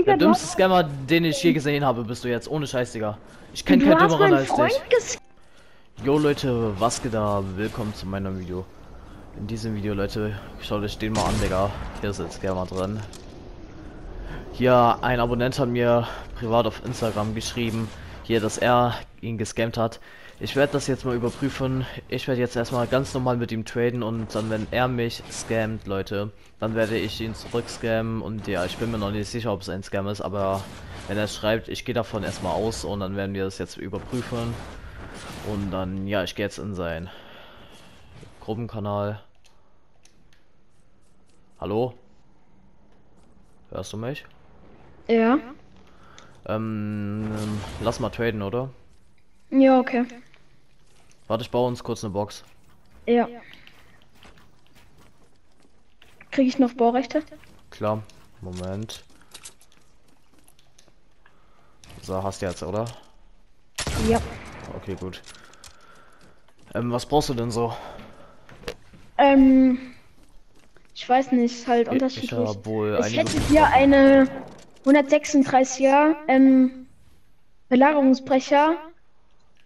Der dümmste Scammer, den ich je gesehen habe, bist du jetzt. Ohne Scheiß, Digga. Ich kenne keinen dümmeren als dich. Jo Leute, was geht da? Willkommen zu meinem Video. In diesem Video, Leute, schaut euch den mal an, Digga. Hier ist jetzt Scammer drin. Hier, ein Abonnent hat mir privat auf Instagram geschrieben, hier, dass er ihn gescammt hat. Ich werde das jetzt mal überprüfen. Ich werde jetzt erstmal ganz normal mit ihm traden und dann, wenn er mich scammt, Leute, dann werde ich ihn zurück scammen und ja, ich bin mir noch nicht sicher, ob es ein Scam ist, aber wenn er schreibt, ich gehe davon erstmal aus und dann werden wir das jetzt überprüfen. Und dann, ja, ich gehe jetzt in sein Gruppenkanal. Hallo? Hörst du mich? Ja. Ähm, lass mal traden, oder? Ja, okay. Warte, ich baue uns kurz eine Box. Ja. Kriege ich noch Baurechte? Klar. Moment. So, hast du jetzt, oder? Ja. Okay, gut. Ähm, was brauchst du denn so? Ähm. Ich weiß nicht, halt Ich unterschiedlich. habe wohl Ich hätte hier eine 136er ähm, Belagerungsbrecher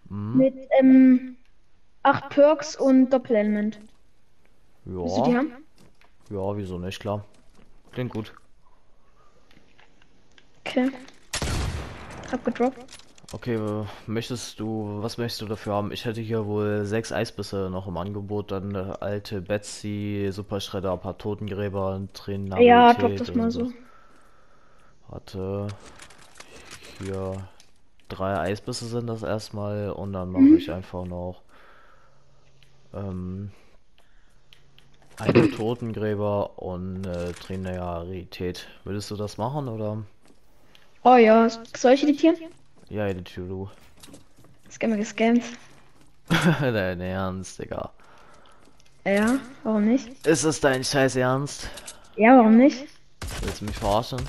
Hm, mit ähm, 8 Perks und Doppelelement. Willst du die ja, haben? ja, wieso nicht, klar. Klingt gut. Okay. Hab gedroppt. Okay, äh, möchtest du, was möchtest du dafür haben? Ich hätte hier wohl sechs Eisbisse noch im Angebot, dann äh, alte Betsy, Superschredder, ein paar Totengräber, Tränen. Ja, drop das mal so. Warte. Hier drei Eisbisse sind das erstmal und dann mache Mhm. ich einfach noch ähm, einen Totengräber und äh, Rarität. Würdest du das machen oder? Oh ja, soll ich editieren? Ja, edit du. Scammer gescannt. Dein Ernst, Digga. Ja, warum nicht? Ist es dein scheiß Ernst? Ja, warum nicht? Willst du mich verarschen?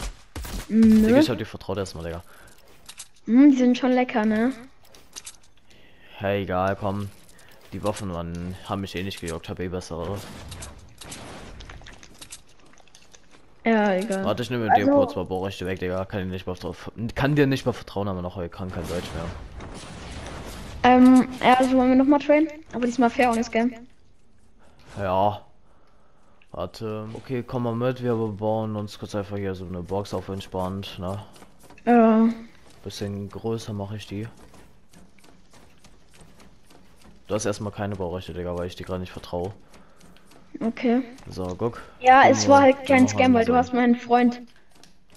Nö. Digga, ich hab dir vertraut erstmal, Digga. Mm, die sind schon lecker, ne? Hey, egal, komm. Die Waffen waren, haben mich eh nicht gejuckt, hab eh bessere. Ja, egal. Warte, ich nehme dir Also- kurz mal Baurechte weg, Digga. Kann, dir nicht mal drauf, kann dir nicht mal vertrauen, aber noch heute kann kein Deutsch mehr. Ähm, ja, also wollen wir nochmal traden? Aber diesmal fair ohne Scam. Ja. Warte. Okay, komm mal mit. Wir bauen uns kurz einfach hier so eine Box auf entspannt, ne? Ja. Bisschen größer mache ich die. Du hast erstmal keine Baurechte, Digga, weil ich dir gerade nicht vertraue. Okay. So, guck. Ja, es war halt kein Scam, weil du hast meinen Freund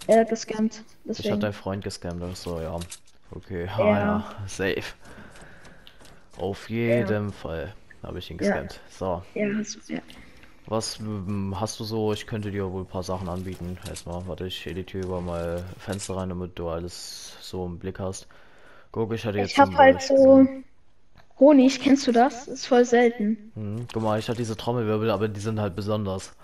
äh, gescammt. Ich hab Deswegen. deinen Freund gescammt, so, ja. Okay, ah, Ja. ja, safe. Auf jeden Fall habe ich ihn Ja. gescammt. So, Ja, hast, ja. was ähm, hast du so? Ich könnte dir wohl ein paar Sachen anbieten. Erstmal, warte, ich editiere über mal Fenster rein, damit du alles so im Blick hast. Guck, ich hatte jetzt Ich hab zum halt so Honig, kennst du das? Ist voll selten. Hm, guck mal, ich hatte diese Trommelwirbel, aber die sind halt besonders.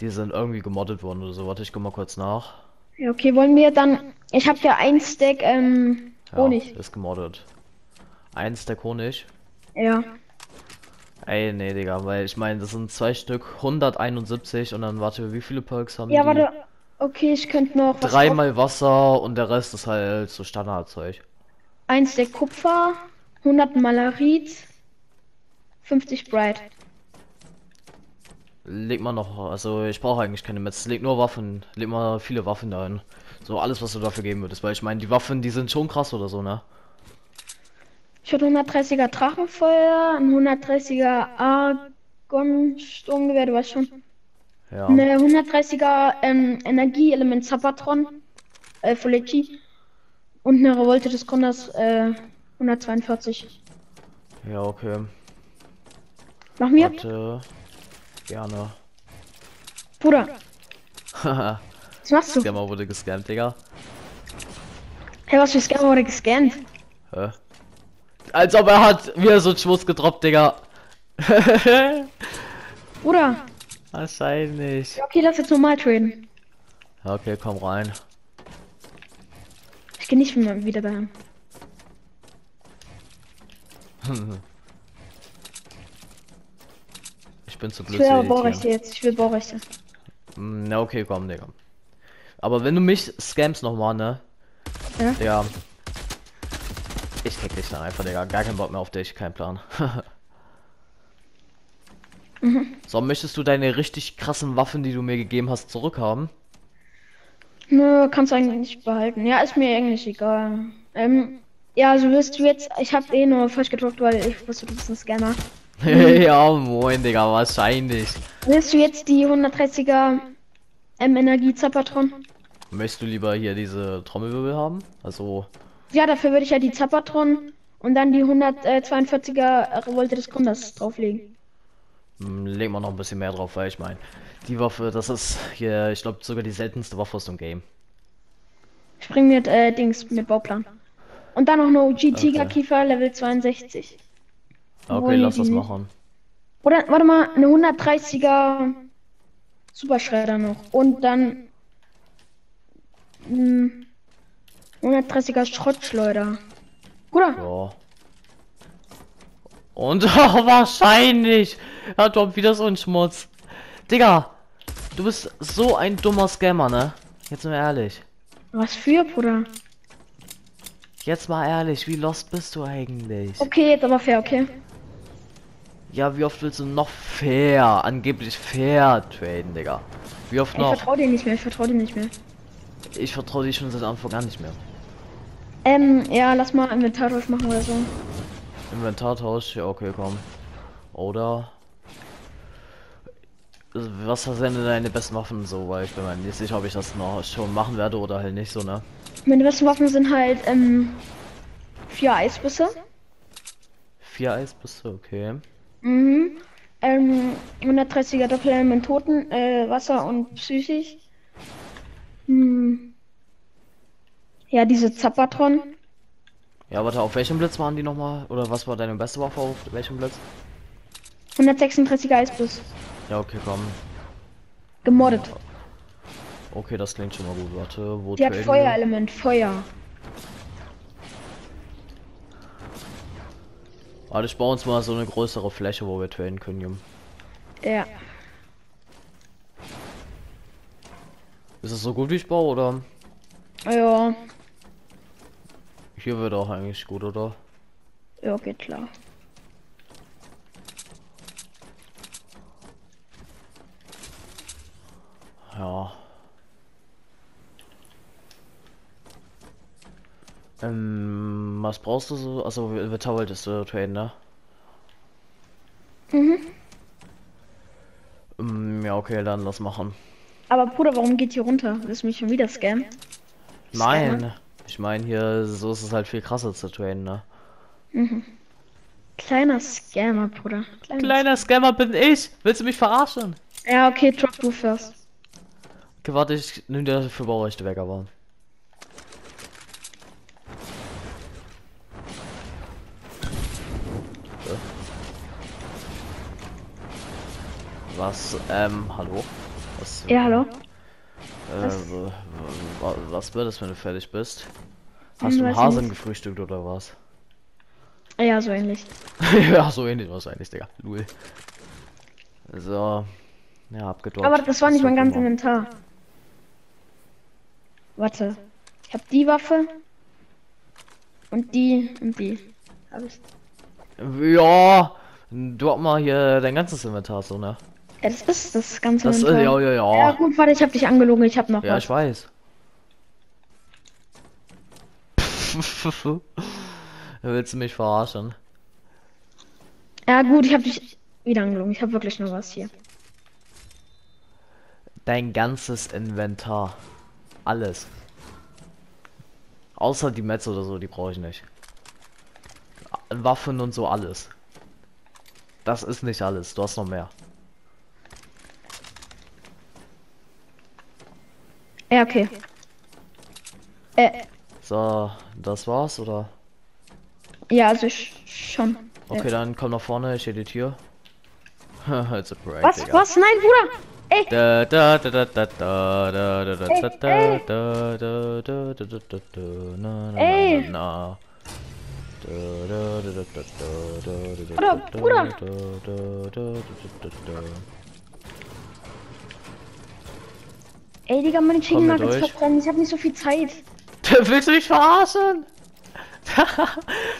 Die sind irgendwie gemoddet worden oder so. Warte, ich guck mal kurz nach. Ja, okay, wollen wir dann. Ich habe ja ein Stack ähm, Ja, Honig. ist gemoddet. Eins der Honig. Ja. Ey, nee, Digga, weil ich meine, das sind zwei Stück, 171 und dann warte, wie viele Perks haben Ja, die? warte. Okay, ich könnte noch Dreimal Wasser und der Rest ist halt so Standardzeug. Ein Stack Kupfer, 100 Malarit, 50 Bright. Leg mal noch, also ich brauche eigentlich keine Metz, leg nur Waffen, leg mal viele Waffen da hin. So alles, was du dafür geben würdest, weil ich meine, die Waffen, die sind schon krass oder so, ne? Ich hatte 130er Drachenfeuer, ein 130er Argon Sturmgewehr, du weißt schon. Ja. Eine 130er ähm, Energieelement Zapatron, äh, Folletti. Und eine Revolte des Konders, äh, 142. Ja, okay. Mach mir, Warte. Gerne. Bruder, Haha, was machst du? Scammer wurde gescammt, Digga. Hey, was für Scammer wurde gescannt? Hä? Als ob er hat wieder so einen Schmuss gedroppt, Digga. Bruder, Wahrscheinlich. ja, okay, lass jetzt normal traden. Okay, komm rein. Ich gehe nicht wieder daheim. Ich bin zu Ich blöd will aber editieren. Baurechte jetzt, ich will Baurechte. Hm, Na okay, komm, Digga. Aber wenn du mich scamst nochmal, ne? Ja. Ja. Ich kick dich dann einfach, Digga. Gar keinen Bock mehr auf dich, kein Plan. Mhm. So, möchtest du deine richtig krassen Waffen, die du mir gegeben hast, zurückhaben? Nö, kannst du eigentlich nicht behalten. Ja, ist mir eigentlich egal. Ähm, ja, also wirst du jetzt, ich habe eh nur falsch gedruckt, weil ich wusste, du bist ein Scammer. ja, moin, Digga, wahrscheinlich. Willst du jetzt die 130er ähm, Energie Zapatron? Möchtest du lieber hier diese Trommelwirbel haben? Also, Ja, dafür würde ich ja die Zapatron und dann die 142er Revolte des Gründers drauflegen. hm, legen wir noch ein bisschen mehr drauf, weil ich meine, die Waffe, das ist hier, ich glaube, sogar die seltenste Waffe aus dem Game. Spring mit äh, Dings, mit Bauplan. Und dann noch eine OG Tiger Okay. Kiefer Level 62. Okay, lass das machen. Oder, warte mal, eine 130er Superschredder noch. Und dann. mh, 130er Schrottschleuder. Bruder, Ja. Und oh, wahrscheinlich hat Tom wieder so ein Schmutz. Digga, du bist so ein dummer Scammer, ne? Jetzt mal ehrlich. was für, Bruder? Jetzt mal ehrlich, wie lost bist du eigentlich? Okay, jetzt aber fair, okay. Ja, wie oft willst du noch fair, angeblich fair traden, Digga? Wie oft Ich noch? vertraue dir nicht mehr, ich vertraue dir nicht mehr. Ich vertraue dich schon seit Anfang an nicht mehr. Ähm, ja, lass mal Inventartausch machen oder so. Inventartausch, ja okay, komm. Oder was sind denn deine besten Waffen so, weil ich bin mir nicht sicher, ob ich das noch schon machen werde oder halt nicht so, ne? Meine besten Waffen sind halt, ähm, vier Eisbisse. Vier Eisbisse, okay. Mhm. Ähm, 130er Doppelelement Toten, äh, Wasser und psychisch. Hm. Ja, diese Zapatron. Ja, warte, auf welchem Blitz waren die nochmal? Oder was war deine beste Waffe auf welchem Blitz? 136er Eisbiss. Ja, okay, komm. Gemoddet. Okay, das klingt schon mal gut. Warte, wo Die hat? Feuerelement, Feuer. Warte, ich baue uns mal so eine größere Fläche, wo wir traden können, Jung. Ja. Ist es so gut, wie ich baue, oder? Ja. Hier wird auch eigentlich gut, oder? Ja, geht klar. Ähm, was brauchst du so? Also, Wetter wolltest du traden, ne? Mhm. Ähm, ja, okay, dann lass machen. Aber Bruder, warum geht hier runter? Willst du mich schon wieder scammen? Nein, ich meine hier, so ist es halt viel krasser zu traden, ne? Kleiner Scammer, Bruder. Kleiner Kleiner Scammer bin ich! Willst du mich verarschen? Ja, okay, drop du first. Okay, warte, ich nimm dir dafür Baurechte weg, aber. Was, ähm, hallo? Was, Ja, hallo? Äh, was? was wird es, wenn du fertig bist? Hast Hm, du Hasen gefrühstückt oder was? Ja, so ähnlich. ja, so ähnlich wahrscheinlich, Digga. Lul. So. Ja, abgedroppt. Aber das war nicht mein ganzes. Inventar. Warte. Ich hab die Waffe. Und die und die. Hab ich. Ja, drop mal hier dein ganzes Inventar so, ne? Ja, das ist das ganze Das Inventar. ja, ja, Ja ja. gut, warte, ich hab dich angelogen, ich hab noch Ja, was. ich weiß. Willst du mich verarschen? Ja gut, ich hab dich wieder angelogen. Ich hab wirklich noch was hier. Dein ganzes Inventar. Alles. Außer die Metz oder so, die brauche ich nicht. Waffen und so alles. Das ist nicht alles, du hast noch mehr. Ja, okay. Äh, So, das war's, oder? ja, also ich schon. Okay, dann komm nach vorne, ich stehe die Tür. It's a prank, Was? Digga. Was? Nein, Bruder! Ey! Da da da da da da da da da Ey, da da da da da da da na na na na Bruder, Bruder. Ey, Digga, meine Chicken Nuggets verbrennen. Ich habe nicht so viel Zeit. Willst du mich verarschen?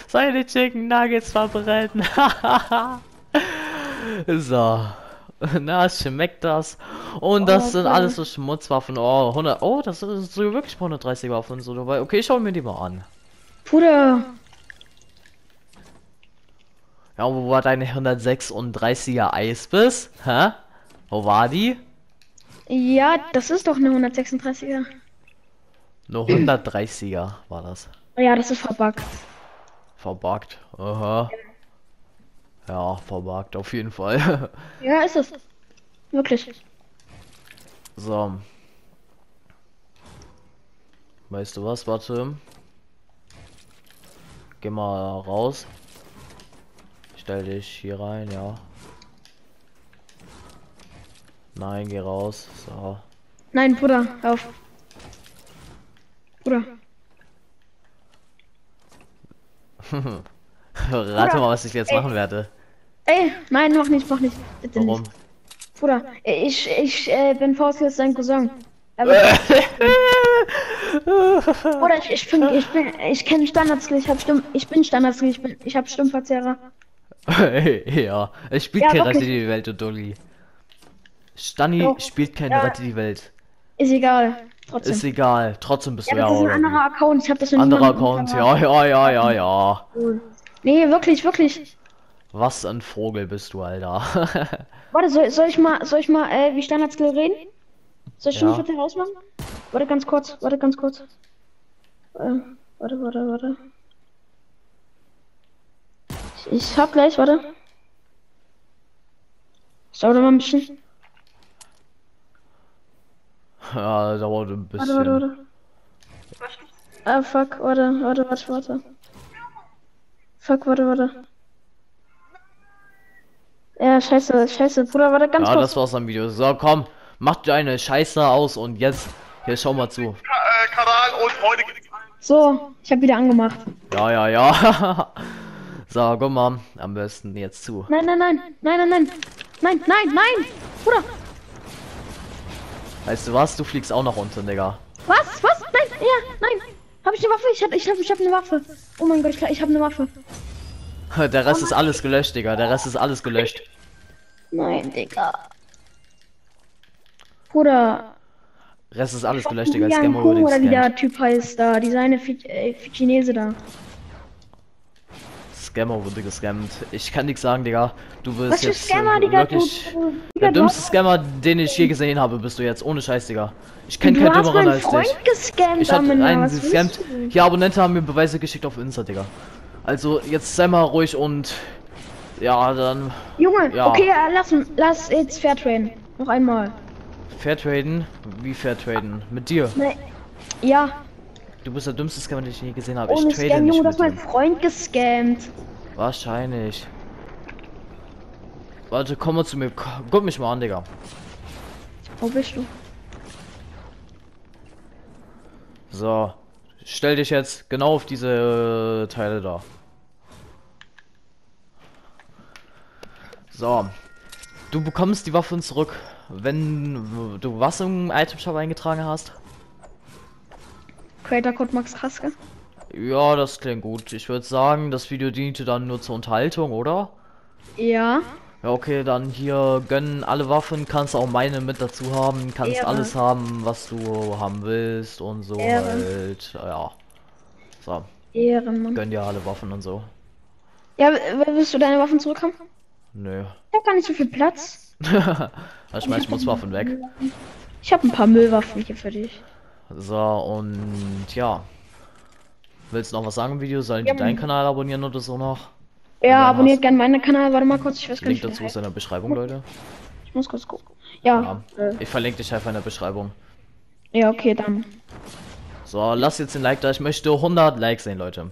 Seine Chicken Nuggets verbrennen. so. Na, schmeckt das? Und das Oh, sind okay. alles so Schmutzwaffen. Oh, 100. Oh, das ist so wirklich 130 Waffen so dabei. Okay, schauen wir die mal an. Bruder, Ja, wo war deine 136er Eisbiss? Hä? Wo war die? Ja, das ist doch eine 136er. Nur 130er war das. Ja, das ist verbuggt. Verbuggt. Aha. Ja, verbuggt auf jeden Fall. Ja, ist es. Wirklich. so. Weißt du was? Warte. Geh mal raus. Stell dich hier rein, ja. Nein, geh raus. So. Nein, Bruder, auf. Bruder. Rate mal, was ich jetzt machen werde. Ey, nein, mach nicht, mach nicht. Bitte Warum? nicht. Bruder, ich, ich äh, bin Faustkiss sein Cousin. Aber, Bruder, ich, ich bin, ich bin, ich kenne Standardskill, ich hab Stimm, ich bin Standardskill, ich bin, ich hab Stimmverzerrer. ja, es spielt Ja. Rette die Welt, du Dolly. Stani spielt keine Ja. Rette die Welt. Ist egal, trotzdem. Ist egal, trotzdem bist ja, du ja das ist ein auch. anderer Account, ich hab das in Anderer Account, ja, ja, ja, ja, ja. Nee, wirklich, wirklich. Was ein Vogel bist du, Alter. Warte, soll, soll ich mal, soll ich mal, äh, wie Standardskill reden? Soll ich Ja. schon bitte rausmachen? Warte ganz kurz, warte ganz kurz. Äh, warte, warte, warte. Ich, ich hab gleich, warte. Das dauert immer ein bisschen. Ja, dauert ein Warte, warte, bisschen. warte. Ah, fuck, warte, warte, warte, warte. Fuck, warte, warte. Ja, scheiße, scheiße, Bruder, warte ganz Ja, kurz. das war's am Video. So, komm, mach deine Scheiße aus und jetzt, hier, schau mal zu. Ka- äh, Kanal und heute So, ich hab wieder angemacht. Ja, ja, ja. so, guck mal, am besten jetzt zu. Nein, nein, nein, nein, nein, nein, nein, nein, nein, Bruder, Weißt du was? Du fliegst auch nach unten, Digga. was, was, nein, ja, nein, hab ich eine Waffe, ich hab, ich hab, ich hab eine Waffe. Oh mein Gott, ich, ich hab eine Waffe. Der Rest ist alles gelöscht, Digga. Der Rest ist alles gelöscht. Nein, Digga. Bruder, Rest ist alles gelöscht, Digga. Scammer Kung wurde oder wie der. Typ heißt da, dieser eine äh, Chinese da. Scammer wurde gescammt. Ich kann nichts sagen, Digga. Du für jetzt Scammer, äh, Digga, wirklich du, der du dümmste hast, Scammer, den ich je gesehen habe, bist du jetzt. Ohne Scheiß, Digga. Ich kenne keinen dümmeren als dich. gescammt, Ich hab Amina, einen gescammt. Ja, Abonnenten haben mir Beweise geschickt auf Insta, Digga. Also, jetzt sei mal ruhig und. Ja, dann. Junge, Ja. okay, äh, lass, lass jetzt Fairtrain. Noch einmal. Fairtraden? Wie Fairtraden? Mit dir. Ne, ja, Du bist der dümmste Scammer, den ich je gesehen habe. Ich ohne trade Scam, Junge, du hast meinen. Freund gescammt. Wahrscheinlich. Warte, komm mal zu mir. Guck mich mal an, Digga. Wo bist du? So. Stell dich jetzt genau auf diese äh, Teile da. So. Du bekommst die Waffen zurück, wenn du was im Item Shop eingetragen hast. Creator Code Max Kraske. Ja, das klingt gut. Ich würde sagen, das Video diente dann nur zur Unterhaltung, oder? Ja. Ja, okay, dann hier gönnen alle Waffen, kannst auch meine mit dazu haben, kannst Ehre. alles haben, was du haben willst und so Ehre. halt. Ja. So, Ehrenmann. gönn dir alle Waffen und so. Ja, willst du deine Waffen zurückhaben? Nö. Ich hab gar nicht so viel Platz. ich schmeiß Schmutzwaffen weg. Ich habe ein paar Müllwaffen hier für dich. So, und ja. Willst du noch was sagen im Video? Sollen die Ja, deinen Kanal abonnieren oder so noch? Ja, abonniert hast- gerne meinen Kanal. Warte mal kurz, ich weiß gar Link nicht. wie dazu ist in der Beschreibung, Leute. Ich muss kurz gucken. Ja. Ja. äh, Ich verlinke dich einfach in der Beschreibung. Ja, okay, dann. So, lass jetzt den Like da. Ich möchte 100 Likes sehen, Leute.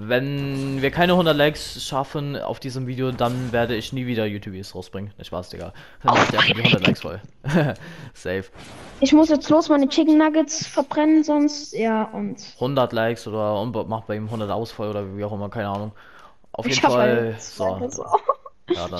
Wenn wir keine 100 Likes schaffen auf diesem Video, dann werde ich nie wieder YouTube-Videos rausbringen. Nicht Spaß, Digga. Dann macht ihr einfach die 100 Likes voll. Safe. Ich muss jetzt los meine Chicken Nuggets verbrennen, sonst. Ja, und. 100 Likes oder und macht bei ihm 100 aus voll oder wie auch immer, keine Ahnung. Auf Ich jeden Fall. So. so. Ja, dann.